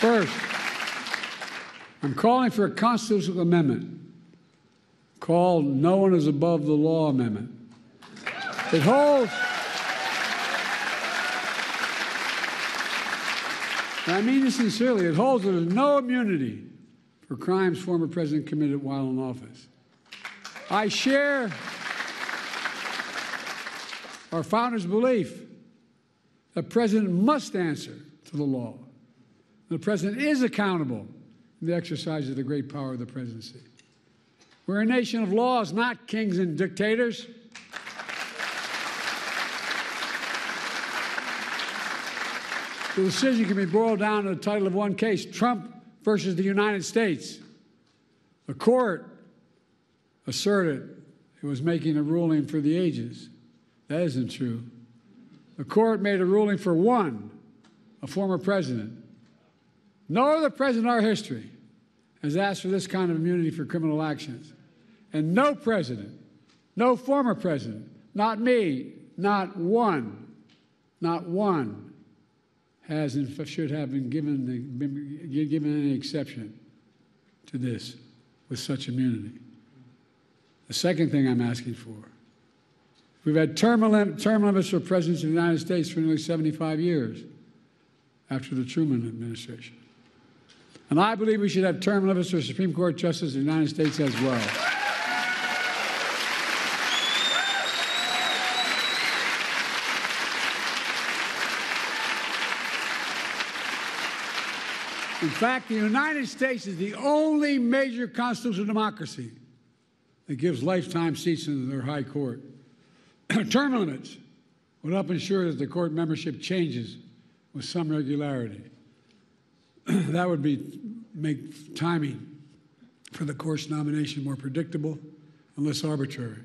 First, I'm calling for a constitutional amendment called No One is Above the Law Amendment. It holds. And I mean this sincerely. It holds that there's no immunity for crimes former president committed while in office. I share our founders' belief the president must answer to the law. The president is accountable in the exercise of the great power of the presidency. We're a nation of laws, not kings and dictators. The decision can be boiled down to the title of one case Trump versus the United States. The court asserted it was making a ruling for the ages. That isn't true. The court made a ruling for one, a former president. No other president in our history has asked for this kind of immunity for criminal actions. And no president, no former president, not me, not one, not one has and should have been given, the, been given any exception to this with such immunity. The second thing I'm asking for we've had term, lim- term limits for presidents of the United States for nearly 75 years after the Truman administration. And I believe we should have term limits for Supreme Court justices of the United States as well. In fact, the United States is the only major constitutional democracy that gives lifetime seats in their high court. Term limits would help ensure that the court membership changes with some regularity. that would be make timing for the course nomination more predictable and less arbitrary.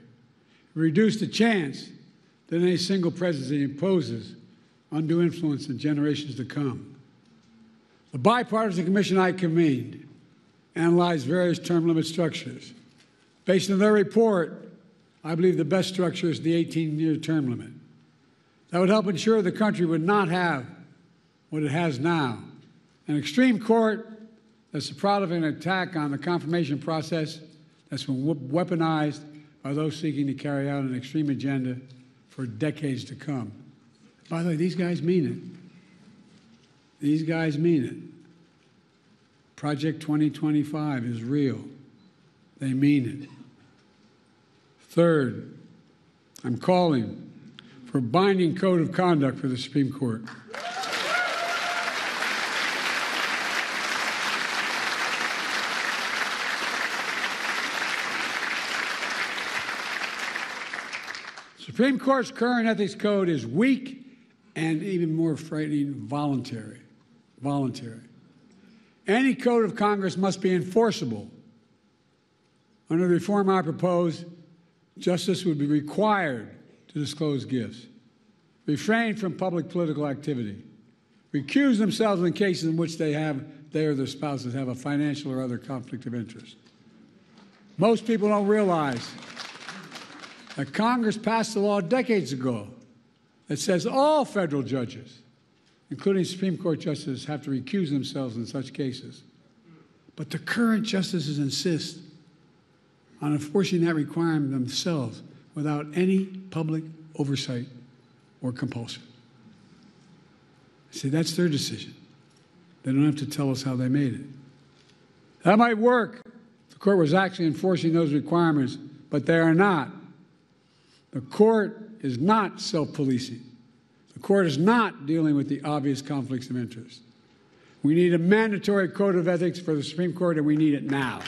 Reduce the chance that any single presidency imposes undue influence in generations to come. The bipartisan commission I convened analyzed various term limit structures. Based on their report, I believe the best structure is the 18 year term limit. That would help ensure the country would not have what it has now an extreme court that's proud of an attack on the confirmation process that's been weaponized by those seeking to carry out an extreme agenda for decades to come. By the way, these guys mean it. These guys mean it. Project 2025 is real. They mean it. Third, I'm calling for a binding code of conduct for the Supreme Court. Supreme Court's current ethics code is weak and even more frightening, voluntary voluntary. Any code of Congress must be enforceable. Under the reform I propose, justice would be required to disclose gifts, refrain from public political activity, recuse themselves in cases in which they have they or their spouses have a financial or other conflict of interest. Most people don't realize Congress passed a law decades ago that says all federal judges including Supreme Court justices, have to recuse themselves in such cases. But the current justices insist on enforcing that requirement themselves without any public oversight or compulsion. See, that's their decision. They don't have to tell us how they made it. That might work the court was actually enforcing those requirements, but they are not. The court is not self policing. The court is not dealing with the obvious conflicts of interest. We need a mandatory code of ethics for the Supreme Court, and we need it now.